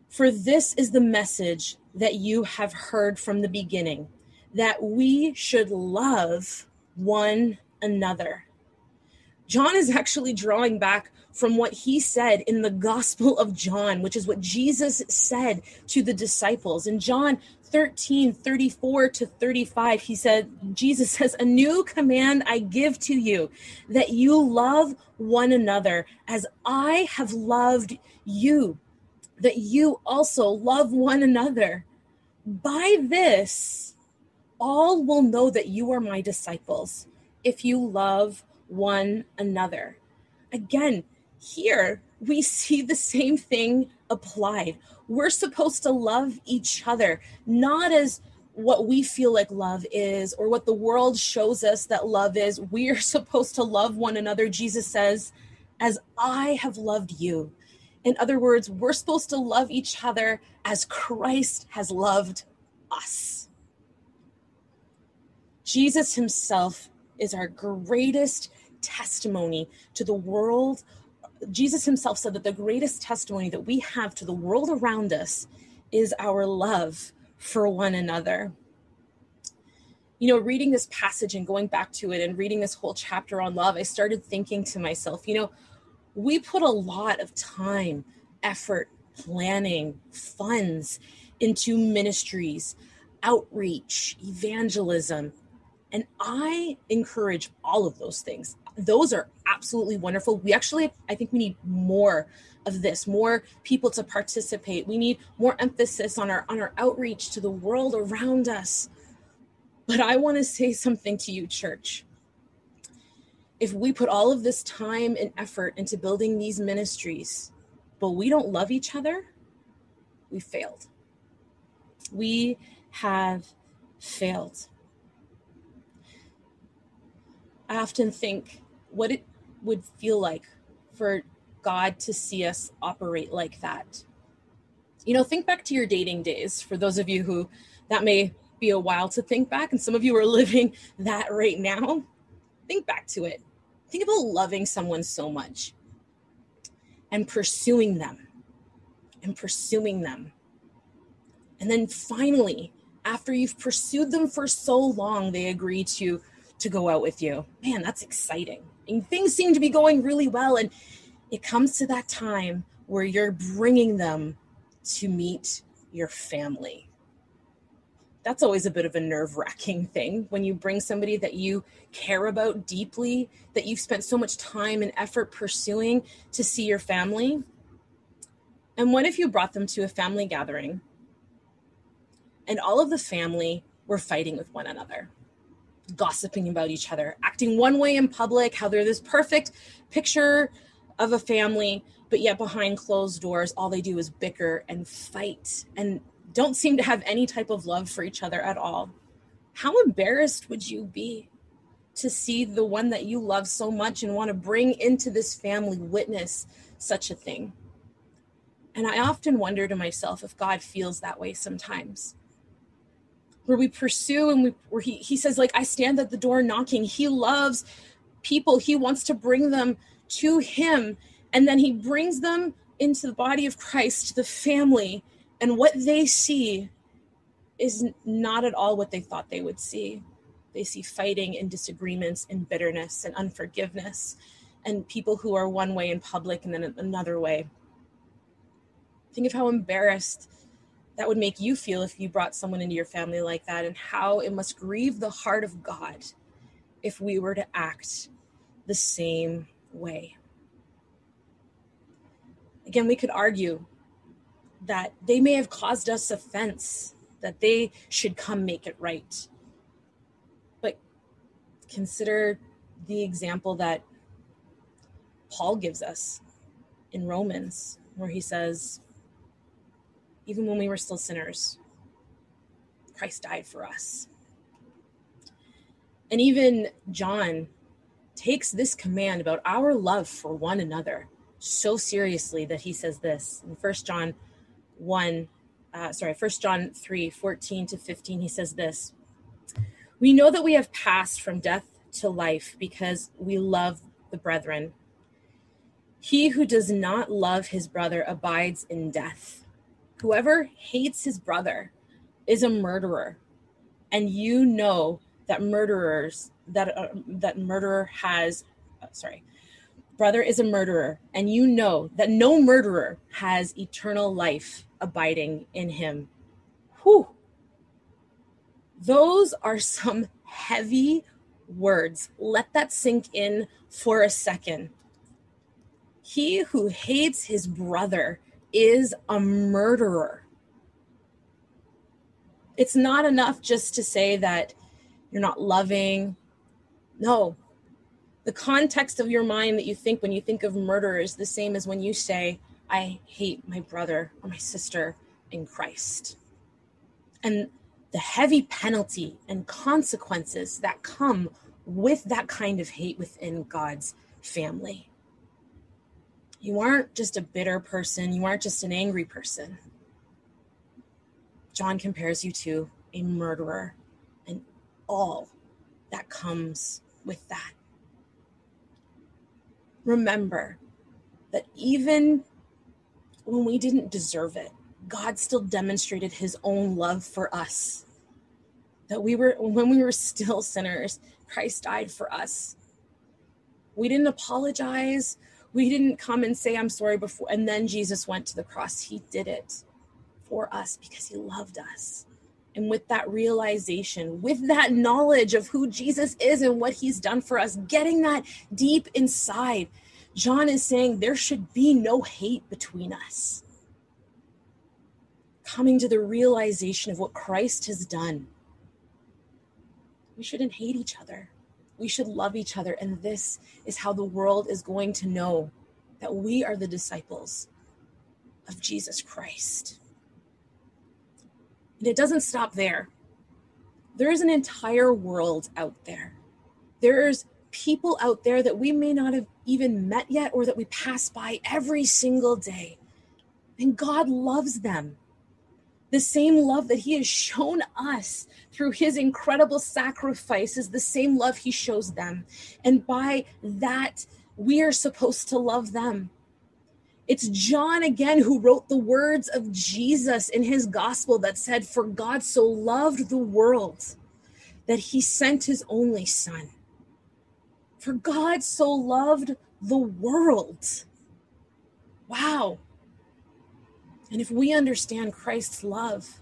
Speaker 1: "For this is the message that you have heard from the beginning." That we should love one another. John is actually drawing back from what he said in the Gospel of John, which is what Jesus said to the disciples. In John 13, 34 to 35, he said, Jesus says, A new command I give to you, that you love one another as I have loved you, that you also love one another. By this, all will know that you are my disciples if you love one another. Again, here we see the same thing applied. We're supposed to love each other, not as what we feel like love is or what the world shows us that love is. We are supposed to love one another. Jesus says, as I have loved you. In other words, we're supposed to love each other as Christ has loved us. Jesus himself is our greatest testimony to the world. Jesus himself said that the greatest testimony that we have to the world around us is our love for one another. You know, reading this passage and going back to it and reading this whole chapter on love, I started thinking to myself, you know, we put a lot of time, effort, planning, funds into ministries, outreach, evangelism. And I encourage all of those things. Those are absolutely wonderful. We actually, I think we need more of this more people to participate. We need more emphasis on our on our outreach to the world around us. But i want to say something to you church. If we put all of this time and effort into building these ministries but we don't love each other we failed. We have failed i often think what it would feel like for God to see us operate like that. You know, think back to your dating days. For those of you who that may be a while to think back, and some of you are living that right now, think back to it. Think about loving someone so much and pursuing them and pursuing them. And then finally, after you've pursued them for so long, they agree to to go out with you. Man, that's exciting. And things seem to be going really well and it comes to that time where you're bringing them to meet your family. That's always a bit of a nerve wracking thing when you bring somebody that you care about deeply, that you've spent so much time and effort pursuing to see your family. And what if you brought them to a family gathering and all of the family were fighting with one another? Gossiping about each other, acting one way in public, how they're this perfect picture of a family, but yet behind closed doors, all they do is bicker and fight and don't seem to have any type of love for each other at all. How embarrassed would you be to see the one that you love so much and want to bring into this family witness such a thing? And I often wonder to myself if God feels that way sometimes. Where we pursue and we, where he, he says, like, I stand at the door knocking. He loves people, he wants to bring them to him and then he brings them into the body of Christ, the family, and what they see is not at all what they thought they would see. They see fighting and disagreements and bitterness and unforgiveness and people who are one way in public and then another way. Think of how embarrassed that would make you feel if you brought someone into your family like that and how it must grieve the heart of God if we were to act the same way. Again, we could argue that they may have caused us offense, that they should come make it right. But consider the example that Paul gives us in Romans, where he says, even when we were still sinners, Christ died for us. And even John takes this command about our love for one another so seriously that he says this in First John 1, uh, sorry, First John 3 14 to 15. He says this We know that we have passed from death to life because we love the brethren. He who does not love his brother abides in death. Whoever hates his brother is a murderer. And you know that murderers that uh, that murderer has uh, sorry brother is a murderer. And you know that no murderer has eternal life abiding in him. Whew. Those are some heavy words. Let that sink in for a second. He who hates his brother is a murderer It's not enough just to say that you're not loving. No. The context of your mind that you think when you think of murder is the same as when you say, I hate my brother or my sister in Christ. And the heavy penalty and consequences that come with that kind of hate within God's family. You aren't just a bitter person, you aren't just an angry person. John compares you to a murderer and all that comes with that. Remember that even when we didn't deserve it, God still demonstrated his own love for us. That we were, when we were still sinners, Christ died for us. We didn't apologize. We didn't come and say, I'm sorry before. And then Jesus went to the cross. He did it for us because he loved us. And with that realization, with that knowledge of who Jesus is and what he's done for us, getting that deep inside, John is saying there should be no hate between us. Coming to the realization of what Christ has done. We shouldn't hate each other. We should love each other. And this is how the world is going to know that we are the disciples of Jesus Christ. And it doesn't stop there. There is an entire world out there. There's people out there that we may not have even met yet or that we pass by every single day. And God loves them. The same love that He has shown us through His incredible sacrifice is the same love He shows them. And by that, we are supposed to love them. It's John again who wrote the words of Jesus in his gospel that said, For God so loved the world that he sent his only son for God so loved the world. Wow. And if we understand Christ's love,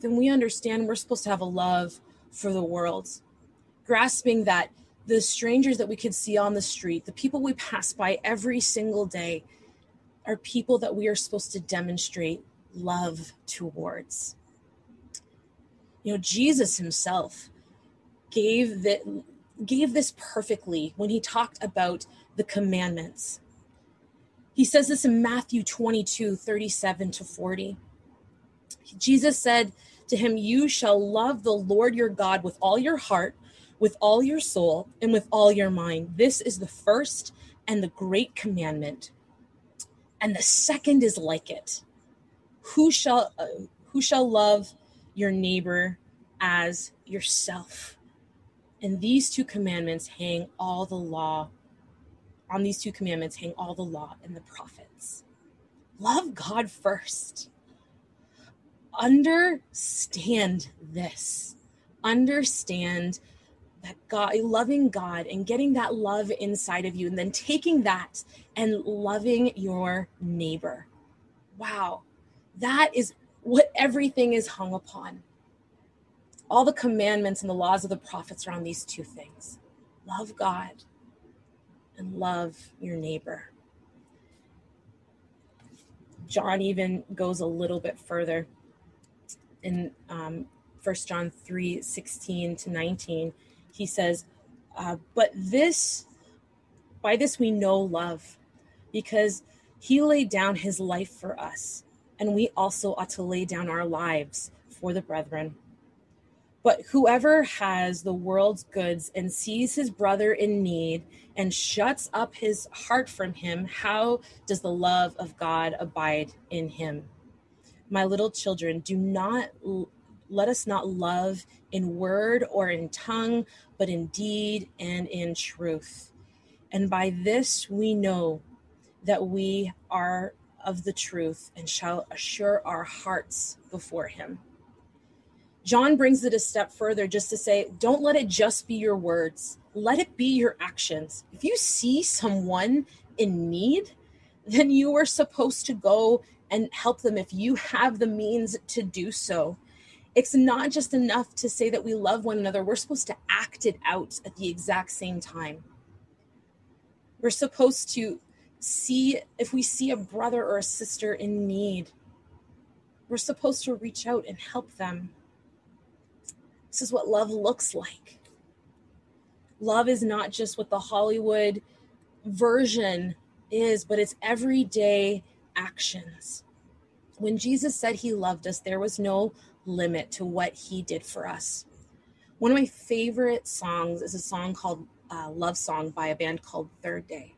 Speaker 1: then we understand we're supposed to have a love for the world. Grasping that the strangers that we could see on the street, the people we pass by every single day, are people that we are supposed to demonstrate love towards. You know, Jesus himself gave that gave this perfectly when he talked about the commandments. He says this in Matthew 22 37 to 40. Jesus said to him, You shall love the Lord your God with all your heart, with all your soul, and with all your mind. This is the first and the great commandment. And the second is like it. Who shall uh, who shall love your neighbor as yourself? And these two commandments hang all the law. On these two commandments hang all the law and the prophets. Love God first. Understand this. Understand that God, loving God and getting that love inside of you, and then taking that and loving your neighbor. Wow, that is what everything is hung upon all the commandments and the laws of the prophets are on these two things love God and love your neighbor. John even goes a little bit further in um, 1 John 3 16 to 19. He says, uh, But this, by this we know love, because he laid down his life for us, and we also ought to lay down our lives for the brethren. But whoever has the world's goods and sees his brother in need and shuts up his heart from him, how does the love of God abide in him? My little children, do not let us not love in word or in tongue, but in deed and in truth. And by this we know that we are of the truth and shall assure our hearts before him. John brings it a step further just to say, don't let it just be your words, let it be your actions. If you see someone in need, then you are supposed to go and help them if you have the means to do so. It's not just enough to say that we love one another, we're supposed to act it out at the exact same time. We're supposed to see if we see a brother or a sister in need, we're supposed to reach out and help them This is what love looks like. Love is not just what the Hollywood version is, but it's everyday actions. When Jesus said he loved us, there was no limit to what he did for us. One of my favorite songs is a song called uh, Love Song by a band called Third Day.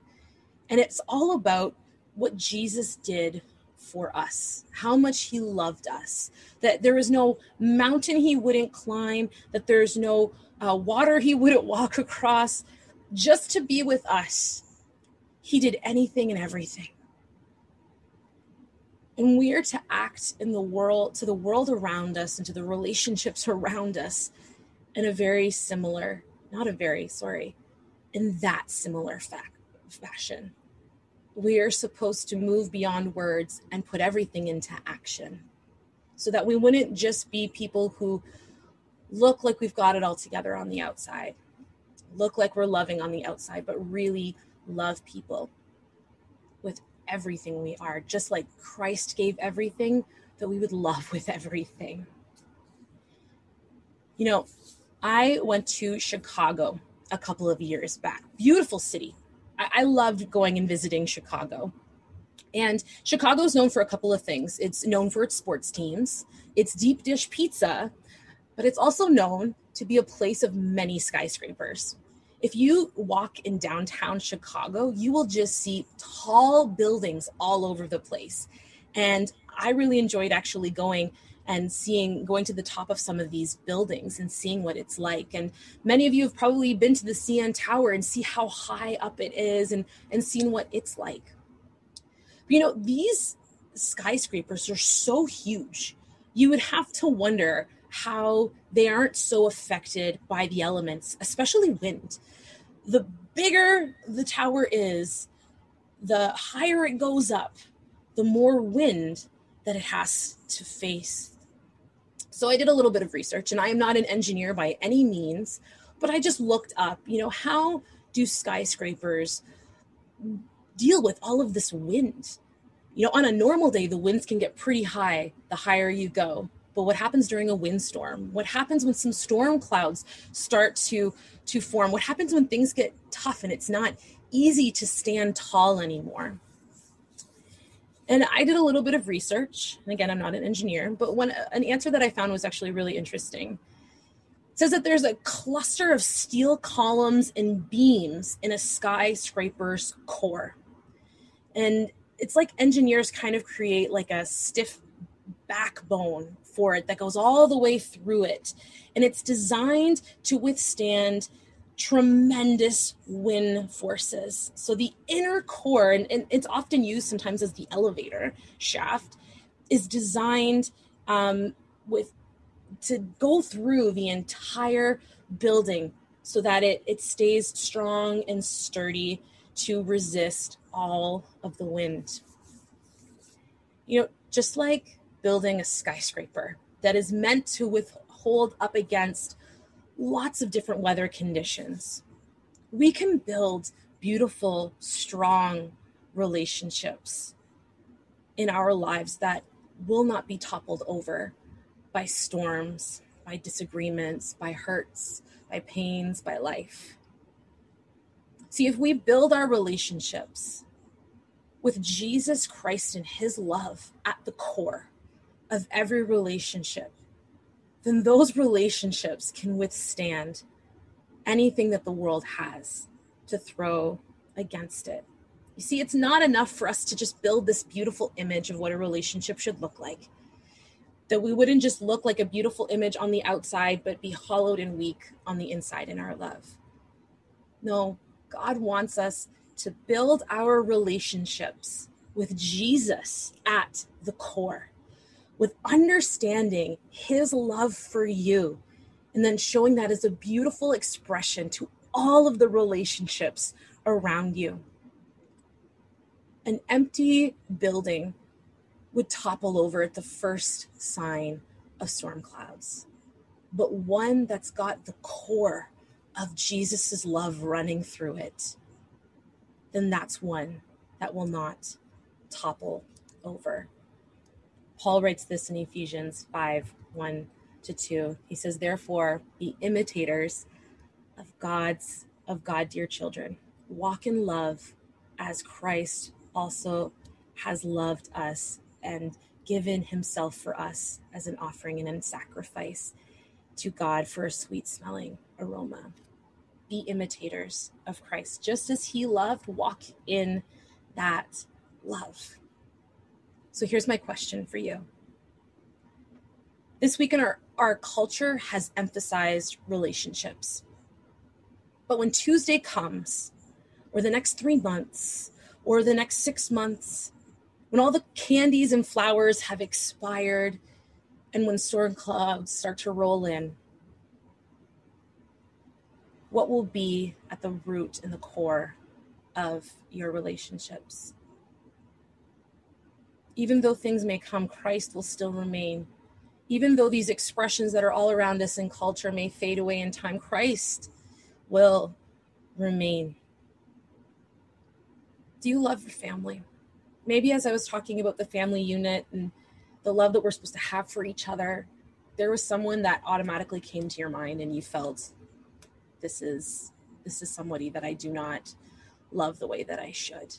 Speaker 1: And it's all about what Jesus did for us, how much he loved us, that there is no mountain he wouldn't climb, that there's no uh, water he wouldn't walk across just to be with us. He did anything and everything. And we are to act in the world, to the world around us and to the relationships around us in a very similar, not a very, sorry, in that similar fa- fashion. We are supposed to move beyond words and put everything into action so that we wouldn't just be people who look like we've got it all together on the outside, look like we're loving on the outside, but really love people with everything we are, just like Christ gave everything that we would love with everything. You know, I went to Chicago a couple of years back. Beautiful city. I, I loved going and visiting Chicago. And Chicago is known for a couple of things. It's known for its sports teams, its deep dish pizza, but it's also known to be a place of many skyscrapers if you walk in downtown Chicago, you will just see tall buildings all over the place. And I really enjoyed actually going and seeing going to the top of some of these buildings and seeing what it's like and many of you have probably been to the cn tower and see how high up it is and and seen what it's like you know these skyscrapers are so huge you would have to wonder how they aren't so affected by the elements, especially wind. The bigger the tower is, the higher it goes up, the more wind that it has to face. So I did a little bit of research, and I am not an engineer by any means, but I just looked up, you know, how do skyscrapers deal with all of this wind? You know, on a normal day, the winds can get pretty high the higher you go. But what happens during a windstorm? What happens when some storm clouds start to to form? What happens when things get tough and it's not easy to stand tall anymore and i did a little bit of research. And again i'm not an engineer but one an answer that i found was actually really interesting. It says that there's a cluster of steel columns and beams in a skyscraper's core. And it's like engineers kind of create like a stiff backbone for it that goes all the way through it. And it's designed to withstand tremendous wind forces. So the inner core, and, and it's often used sometimes as the elevator shaft, is designed um, with to go through the entire building so that it, it stays strong and sturdy to resist all of the wind. You know, just like building a skyscraper that is meant to withhold up against lots of different weather conditions. We can build beautiful, strong relationships in our lives that will not be toppled over by storms, by disagreements, by hurts, by pains, by life. See, if we build our relationships with Jesus Christ and his love at the core, of every relationship, then those relationships can withstand anything that the world has to throw against it. You see, it's not enough for us to just build this beautiful image of what a relationship should look like. That we wouldn't just look like a beautiful image on the outside, but be hollowed and weak on the inside in our love. No, God wants us to build our relationships with Jesus at the core with understanding his love for you and then showing that as a beautiful expression to all of the relationships around you. An empty building would topple over at the first sign of storm clouds, but one that's got the core of Jesus' love running through it, then that's one that will not topple over. Paul writes this in Ephesians 5 1 to 2. He says, Therefore, be imitators of God's of God, dear children. Walk in love as Christ also has loved us and given himself for us as an offering and a sacrifice to God for a sweet smelling aroma. Be imitators of Christ. Just as he loved, walk in that love. So here's my question for you. This week in our, our culture has emphasized relationships. But when Tuesday comes, or the next three months, or the next six months, when all the candies and flowers have expired, and when storm clouds start to roll in, what will be at the root and the core of your relationships? Even though things may come, Christ will still remain. Even though these expressions that are all around us in culture may fade away in time, Christ will remain. Do you love your family? Maybe as I was talking about the family unit and the love that we're supposed to have for each other, there was someone that automatically came to your mind and you felt this is this is somebody that I do not love the way that I should.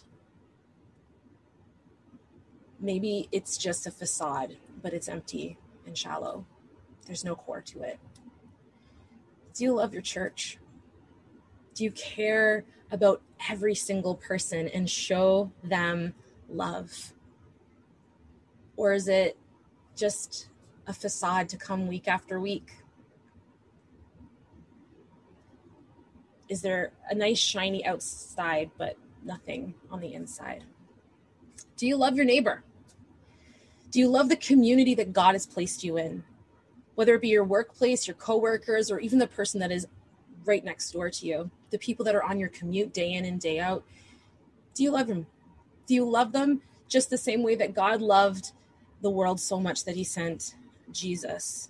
Speaker 1: Maybe it's just a facade, but it's empty and shallow. There's no core to it. Do you love your church? Do you care about every single person and show them love? Or is it just a facade to come week after week? Is there a nice shiny outside, but nothing on the inside? Do you love your neighbor? Do you love the community that God has placed you in? Whether it be your workplace, your coworkers, or even the person that is right next door to you, the people that are on your commute day in and day out. Do you love them? Do you love them just the same way that God loved the world so much that he sent Jesus?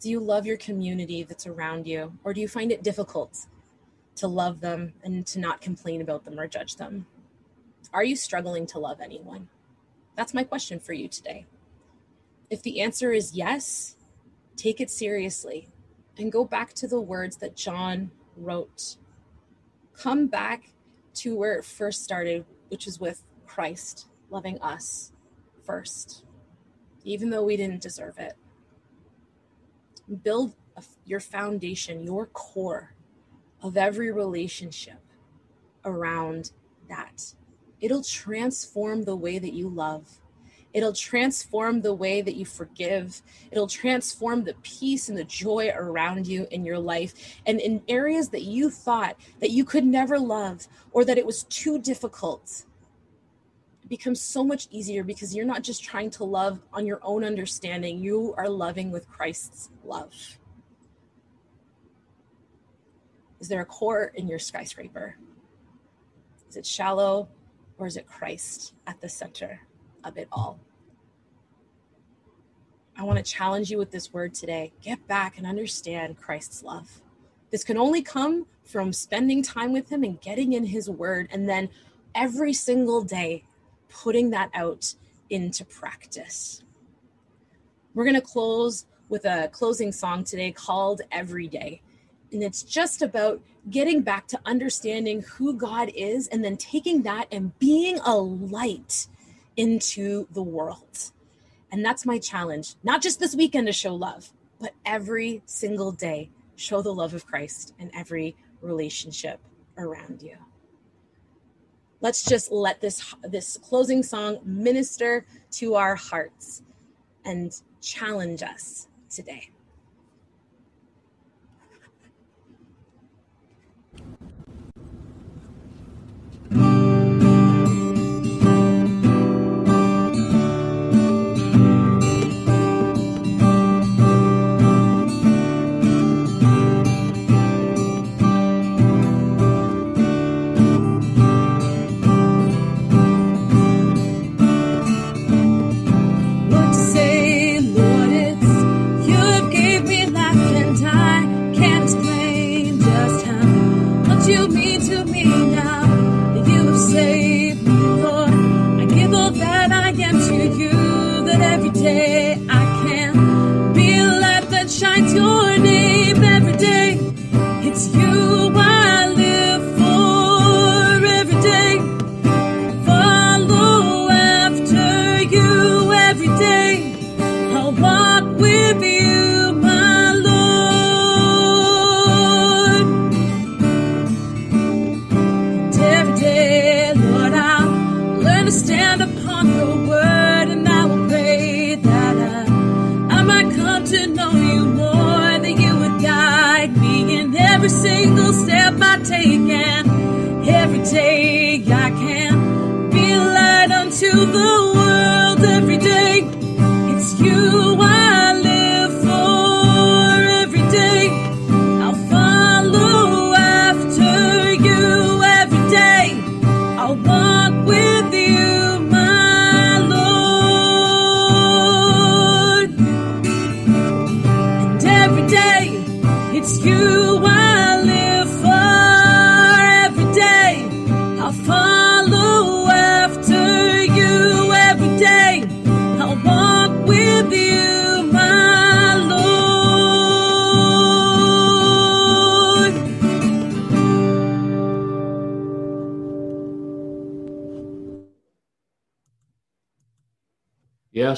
Speaker 1: Do you love your community that's around you? Or do you find it difficult to love them and to not complain about them or judge them? Are you struggling to love anyone? That's my question for you today. If the answer is yes, take it seriously and go back to the words that John wrote. Come back to where it first started, which is with Christ loving us first, even though we didn't deserve it. Build a, your foundation, your core of every relationship around that. It'll transform the way that you love It'll transform the way that you forgive. It'll transform the peace and the joy around you in your life. And in areas that you thought that you could never love or that it was too difficult, it becomes so much easier because you're not just trying to love on your own understanding, you are loving with Christ's love. Is there a core in your skyscraper? Is it shallow or is it Christ at the center of it all? I want to challenge you with this word today. Get back and understand Christ's love. This can only come from spending time with Him and getting in His word, and then every single day putting that out into practice. We're going to close with a closing song today called Every Day. And it's just about getting back to understanding who God is and then taking that and being a light into the world. And that's my challenge, not just this weekend to show love, but every single day, show the love of Christ in every relationship around you. Let's just let this this closing song minister to our hearts and challenge us today.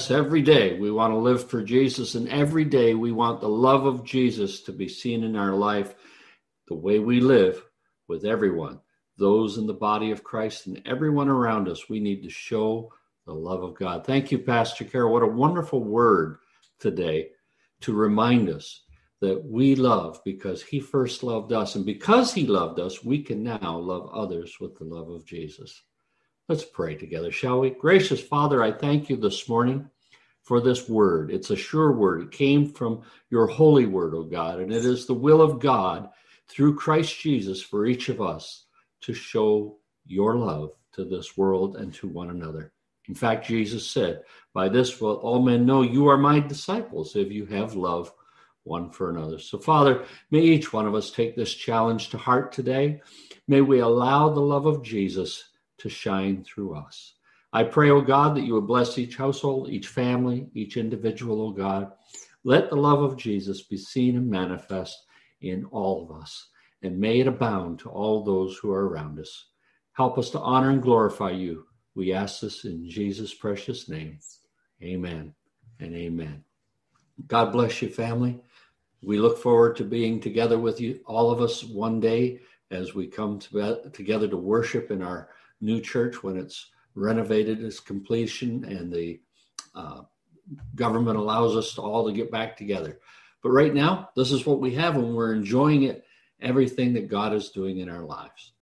Speaker 2: Every day we want to live for Jesus, and every day we want the love of Jesus to be seen in our life, the way we live with everyone, those in the body of Christ, and everyone around us. We need to show the love of God. Thank you, Pastor Carol. What a wonderful word today to remind us that we love because He first loved us, and because He loved us, we can now love others with the love of Jesus. Let's pray together, shall we? Gracious Father, I thank you this morning for this word. It's a sure word. It came from your holy word, O God, and it is the will of God through Christ Jesus for each of us to show your love to this world and to one another. In fact, Jesus said, By this will all men know you are my disciples if you have love one for another. So, Father, may each one of us take this challenge to heart today. May we allow the love of Jesus to shine through us. I pray, oh God, that you would bless each household, each family, each individual, oh God. Let the love of Jesus be seen and manifest in all of us, and may it abound to all those who are around us. Help us to honor and glorify you. We ask this in Jesus' precious name. Amen and amen. God bless you, family. We look forward to being together with you, all of us, one day as we come to, together to worship in our new church when it's renovated its completion and the uh, government allows us to all to get back together. But right now, this is what we have, and we're enjoying it, everything that God is doing in our lives.